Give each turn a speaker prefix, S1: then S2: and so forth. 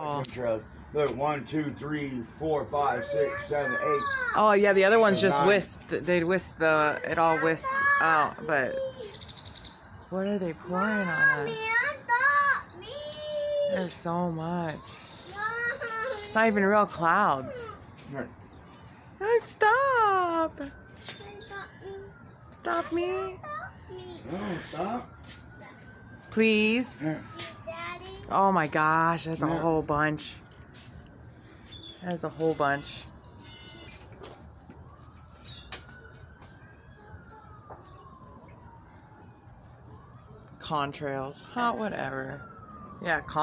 S1: Oh.
S2: Look, one, two, three, four, five, six, seven, eight.
S1: Oh yeah, the other ones just
S2: Nine.
S1: wisped. They'd wisp the it all wisped out. But what are they pouring on us? There's so much. It's not even real clouds.
S2: Here,
S1: Oh, stop! Stop me,
S2: Oh, stop.
S1: please.
S2: Here.
S1: Oh my gosh, that's a whole bunch. That's a whole bunch. Contrails. Huh, whatever. Yeah, con